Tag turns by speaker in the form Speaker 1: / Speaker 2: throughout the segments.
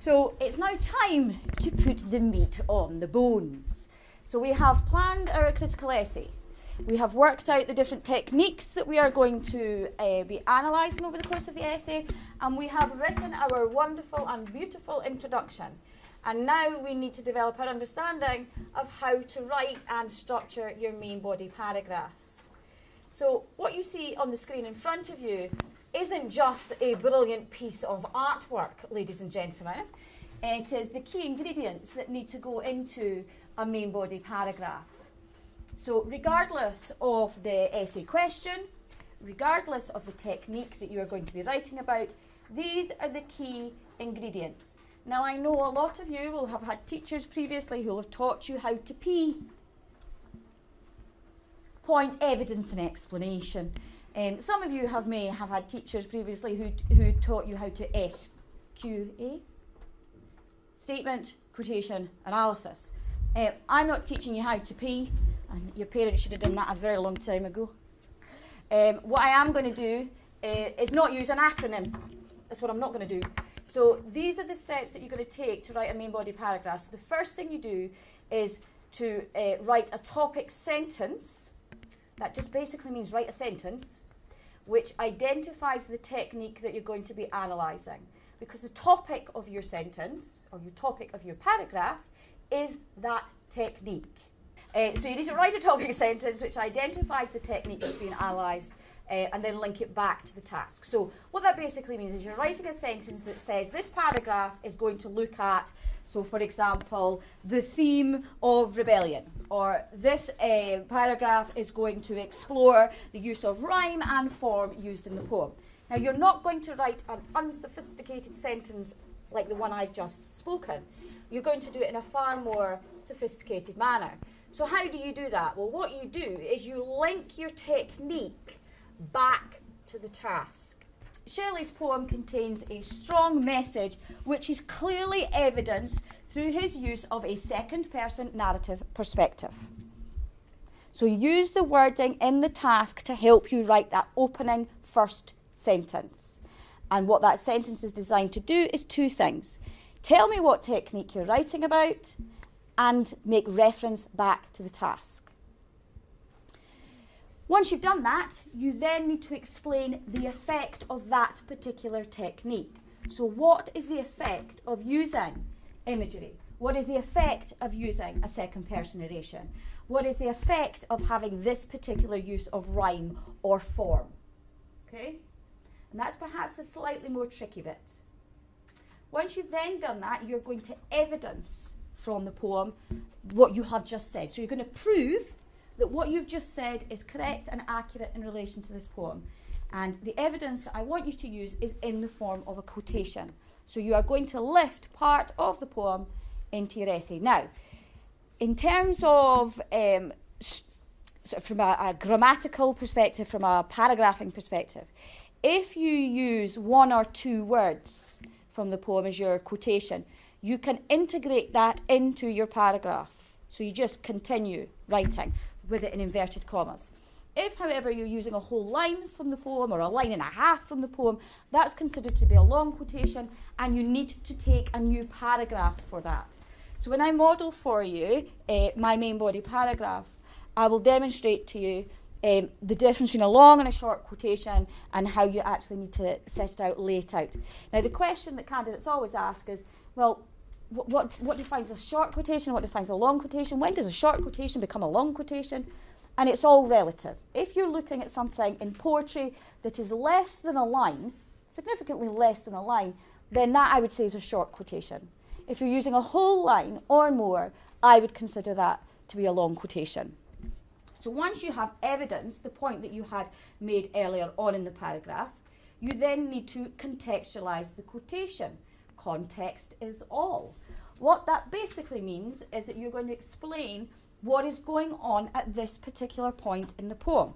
Speaker 1: So it's now time to put the meat on the bones. So we have planned our critical essay. We have worked out the different techniques that we are going to uh, be analysing over the course of the essay, and we have written our wonderful and beautiful introduction. And now we need to develop our understanding of how to write and structure your main body paragraphs. So, what you see on the screen in front of you isn't just a brilliant piece of artwork, ladies and gentlemen. It is the key ingredients that need to go into a main body paragraph. So, regardless of the essay question, regardless of the technique that you are going to be writing about, these are the key ingredients. Now, I know a lot of you will have had teachers previously who will have taught you how to P. Point, evidence, and explanation. Um, some of you have may have had teachers previously who, who taught you how to SQA. Statement, quotation, analysis. Uh, I'm not teaching you how to P, and your parents should have done that a very long time ago. Um, what I am going to do uh, is not use an acronym. That's what I'm not going to do. So these are the steps that you're going to take to write a main body paragraph. So the first thing you do is to uh, write a topic sentence. That just basically means write a sentence which identifies the technique that you're going to be analysing. Because the topic of your sentence, or your topic of your paragraph, is that technique. Uh, so you need to write a topic sentence which identifies the technique that's being analysed and then link it back to the task. So what that basically means is you're writing a sentence that says this paragraph is going to look at, so for example, the theme of rebellion, or this uh, paragraph is going to explore the use of rhyme and form used in the poem. Now you're not going to write an unsophisticated sentence like the one I've just spoken. You're going to do it in a far more sophisticated manner. So how do you do that? Well, what you do is you link your technique back to the task. Shelley's poem contains a strong message which is clearly evidenced through his use of a second person narrative perspective. So use the wording in the task to help you write that opening first sentence. And what that sentence is designed to do is two things tell me what technique you're writing about and make reference back to the task. Once you've done that, you then need to explain the effect of that particular technique. So, what is the effect of using imagery? What is the effect of using a second person narration? What is the effect of having this particular use of rhyme or form? Okay? And that's perhaps a slightly more tricky bit. Once you've then done that, you're going to evidence from the poem what you have just said. So, you're going to prove that what you've just said is correct and accurate in relation to this poem. And the evidence that I want you to use is in the form of a quotation. So you are going to lift part of the poem into your essay. Now, in terms of um, from a, a, grammatical perspective, from a paragraphing perspective, if you use one or two words from the poem as your quotation, you can integrate that into your paragraph. So you just continue writing with it in inverted commas. If, however, you're using a whole line from the poem or a line and a half from the poem, that's considered to be a long quotation and you need to take a new paragraph for that. So when I model for you uh, my main body paragraph, I will demonstrate to you um, the difference between a long and a short quotation and how you actually need to set it out, lay it out. Now, the question that candidates always ask is, well, what, what defines a short quotation, what defines a long quotation, when does a short quotation become a long quotation? And it's all relative. If you're looking at something in poetry that is less than a line, significantly less than a line, then that I would say is a short quotation. If you're using a whole line or more, I would consider that to be a long quotation. So once you have evidence, the point that you had made earlier on in the paragraph, you then need to contextualize the quotation. Context is all. What that basically means is that you're going to explain what is going on at this particular point in the poem.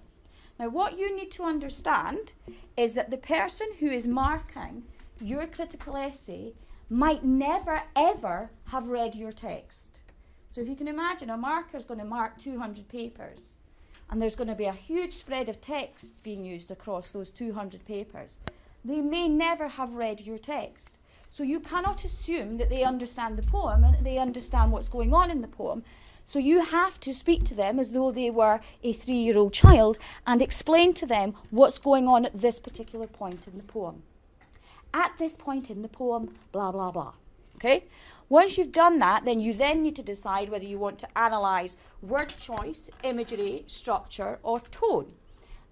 Speaker 1: Now, what you need to understand is that the person who is marking your critical essay might never ever have read your text. So, if you can imagine, a marker is going to mark 200 papers, and there's going to be a huge spread of texts being used across those 200 papers. They may never have read your text. So you cannot assume that they understand the poem and they understand what's going on in the poem. So you have to speak to them as though they were a three year old child and explain to them what's going on at this particular point in the poem. At this point in the poem, blah, blah, blah. Okay? Once you've done that, then you then need to decide whether you want to analyse word choice, imagery, structure, or tone.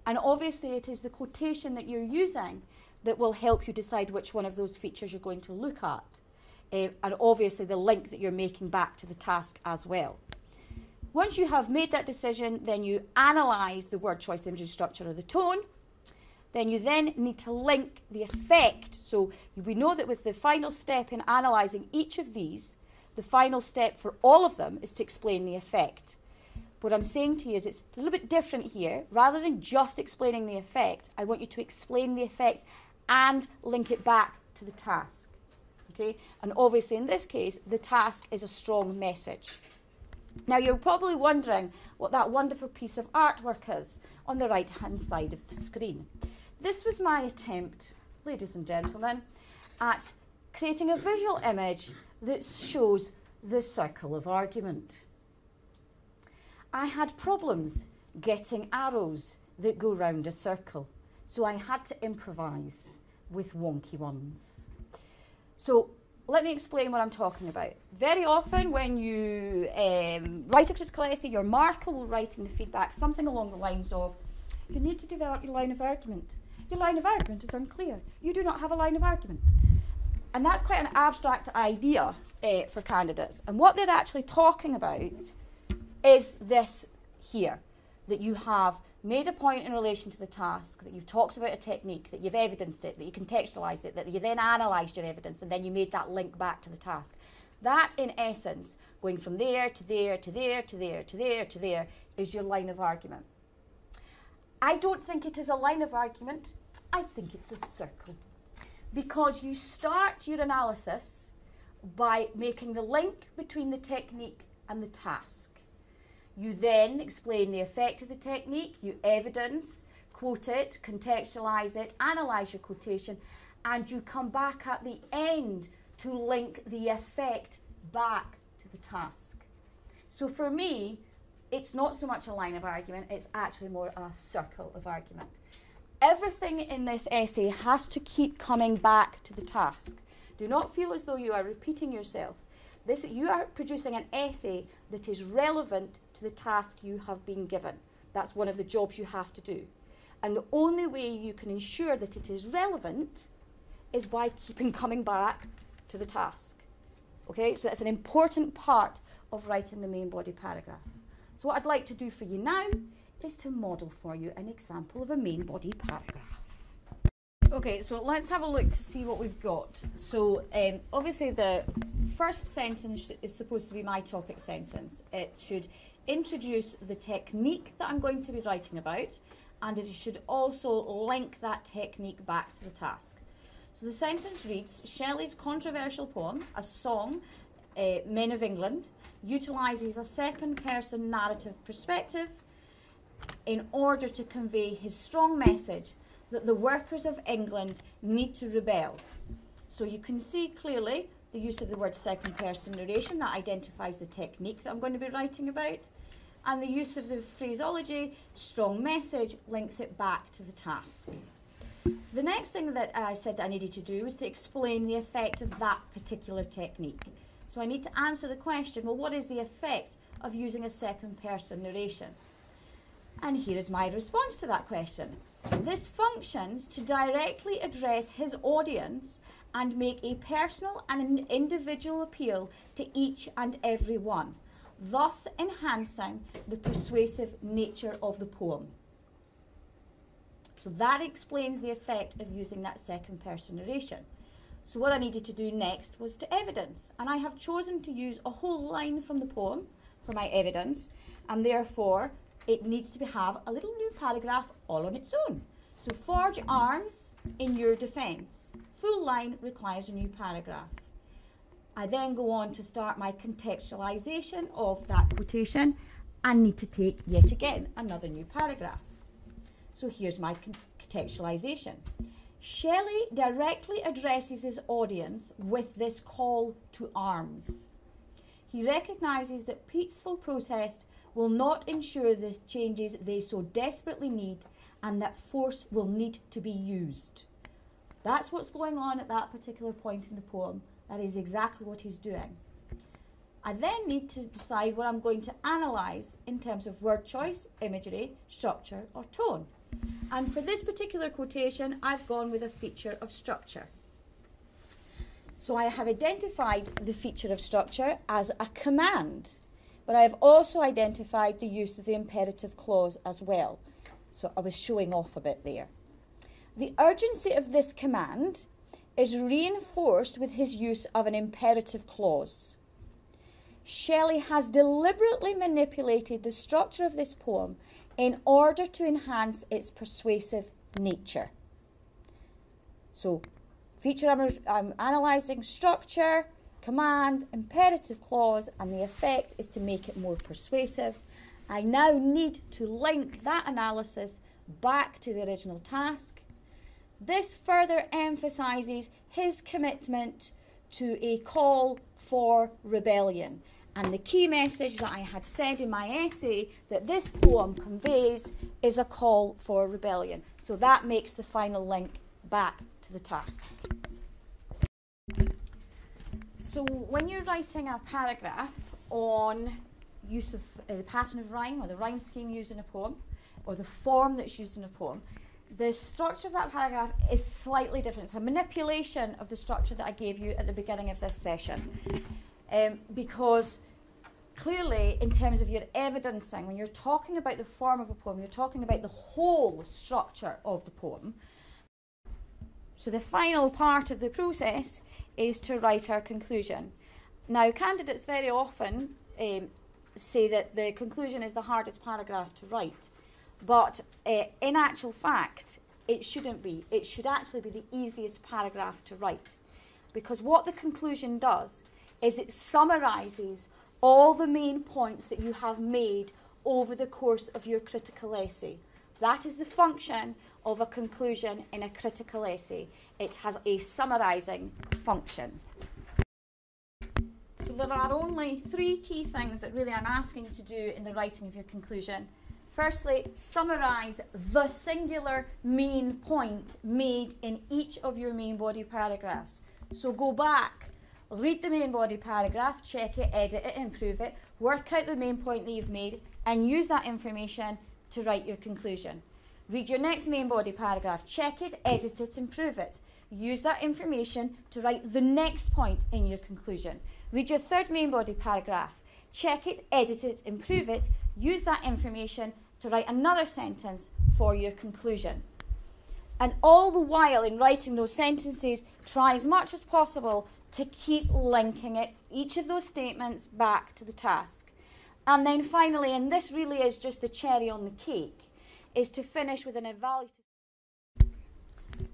Speaker 1: And obviously, it is the quotation that you're using that will help you decide which one of those features you're going to look at. Uh, and obviously, the link that you're making back to the task as well. Once you have made that decision, then you analyse the word choice, imagery, structure, or the tone. Then you then need to link the effect. So we know that with the final step in analysing each of these, the final step for all of them is to explain the effect. What I'm saying to you is it's a little bit different here. Rather than just explaining the effect, I want you to explain the effect and link it back to the task. Okay? And obviously, in this case, the task is a strong message. Now, you're probably wondering what that wonderful piece of artwork is on the right hand side of the screen. This was my attempt, ladies and gentlemen, at creating a visual image that shows the circle of argument. I had problems getting arrows that go round a circle, so I had to improvise with wonky ones. So let me explain what I'm talking about. Very often, when you um, write a critical essay, your marker will write in the feedback something along the lines of, You need to develop your line of argument. Your line of argument is unclear. You do not have a line of argument. And that's quite an abstract idea uh, for candidates. And what they're actually talking about is this here that you have made a point in relation to the task, that you've talked about a technique, that you've evidenced it, that you contextualised it, that you then analysed your evidence, and then you made that link back to the task. That, in essence, going from there to there to there to there to there to there, is your line of argument. I don't think it is a line of argument, I think it's a circle. Because you start your analysis by making the link between the technique and the task. You then explain the effect of the technique, you evidence, quote it, contextualize it, analyze your quotation, and you come back at the end to link the effect back to the task. So for me, it's not so much a line of argument, it's actually more a circle of argument. Everything in this essay has to keep coming back to the task. Do not feel as though you are repeating yourself. This, you are producing an essay that is relevant to the task you have been given. That's one of the jobs you have to do. And the only way you can ensure that it is relevant is by keeping coming back to the task. Okay, so that's an important part of writing the main body paragraph. So, what I'd like to do for you now is to model for you an example of a main body paragraph. Okay, so let's have a look to see what we've got. So, um, obviously, the first sentence is supposed to be my topic sentence. It should introduce the technique that I'm going to be writing about, and it should also link that technique back to the task. So, the sentence reads Shelley's controversial poem, A Song, uh, Men of England, utilises a second person narrative perspective in order to convey his strong message that the workers of England need to rebel. So you can see clearly the use of the word second person narration that identifies the technique that I'm going to be writing about. And the use of the phraseology, strong message, links it back to the task. So the next thing that I said that I needed to do was to explain the effect of that particular technique. So I need to answer the question well, what is the effect of using a second person narration? And here is my response to that question. This functions to directly address his audience and make a personal and an individual appeal to each and every one, thus enhancing the persuasive nature of the poem. So that explains the effect of using that second person narration. So what I needed to do next was to evidence, and I have chosen to use a whole line from the poem for my evidence, and therefore it needs to have a little new paragraph all on its own. So forge arms in your defence. Full line requires a new paragraph. I then go on to start my contextualisation of that quotation and need to take yet again another new paragraph. So here's my contextualisation. Shelley directly addresses his audience with this call to arms. He recognises that peaceful protest will not ensure the changes they so desperately need and that force will need to be used. That's what's going on at that particular point in the poem. That is exactly what he's doing. I then need to decide what I'm going to analyse in terms of word choice, imagery, structure, or tone. And for this particular quotation, I've gone with a feature of structure. So I have identified the feature of structure as a command, but I have also identified the use of the imperative clause as well. So I was showing off a bit there. The urgency of this command is reinforced with his use of an imperative clause. Shelley has deliberately manipulated the structure of this poem in order to enhance its persuasive nature. So, feature I'm, I'm analysing structure, command, imperative clause, and the effect is to make it more persuasive. I now need to link that analysis back to the original task. This further emphasises his commitment to a call for rebellion. And the key message that I had said in my essay that this poem conveys is a call for rebellion. So that makes the final link back to the task. So when you're writing a paragraph on use of uh, the pattern of rhyme or the rhyme scheme used in a poem or the form that's used in a poem, the structure of that paragraph is slightly different. It's a manipulation of the structure that I gave you at the beginning of this session. Um, because clearly, in terms of your evidencing, when you're talking about the form of a poem, you're talking about the whole structure of the poem. So the final part of the process is to write our conclusion. Now, candidates very often um, say that the conclusion is the hardest paragraph to write. But uh, in actual fact, it shouldn't be. It should actually be the easiest paragraph to write. Because what the conclusion does is it summarises all the main points that you have made over the course of your critical essay. That is the function of a conclusion in a critical essay. It has a summarising function. So there are only three key things that really I'm asking you to do in the writing of your conclusion. Firstly, summarise the singular main point made in each of your main body paragraphs. So go back, read the main body paragraph, check it, edit it, improve it, work out the main point that you've made, and use that information to write your conclusion. Read your next main body paragraph, check it, edit it, improve it. Use that information to write the next point in your conclusion. Read your third main body paragraph, check it, edit it, improve it, use that information to write another sentence for your conclusion. And all the while, in writing those sentences, try as much as possible to keep linking it, each of those statements back to the task. And then finally, and this really is just the cherry on the cake, is to finish with an evaluative.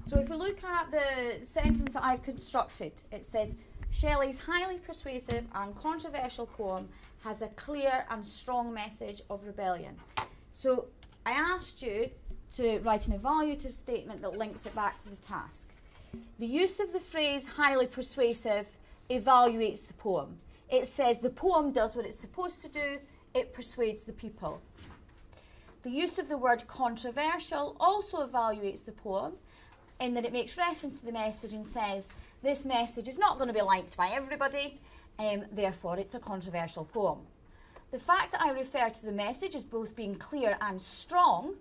Speaker 1: So if we look at the sentence that I've constructed, it says Shelley's highly persuasive and controversial poem has a clear and strong message of rebellion. So I asked you to write an evaluative statement that links it back to the task. The use of the phrase highly persuasive evaluates the poem. It says the poem does what it's supposed to do, it persuades the people. The use of the word controversial also evaluates the poem in that it makes reference to the message and says this message is not going to be liked by everybody, um, therefore it's a controversial poem. The fact that I refer to the message as both being clear and strong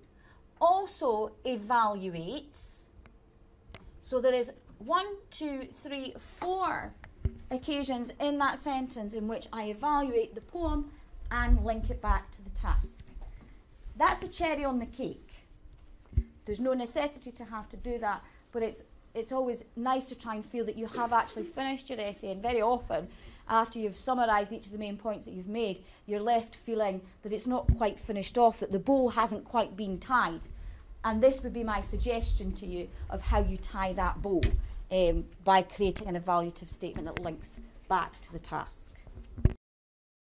Speaker 1: also evaluates. So there is one, two, three, four occasions in that sentence in which I evaluate the poem and link it back to the task. That's the cherry on the cake. There's no necessity to have to do that, but it's it's always nice to try and feel that you have actually finished your essay, and very often, after you've summarised each of the main points that you've made, you're left feeling that it's not quite finished off, that the bow hasn't quite been tied. And this would be my suggestion to you of how you tie that bow um, by creating an evaluative statement that links back to the task.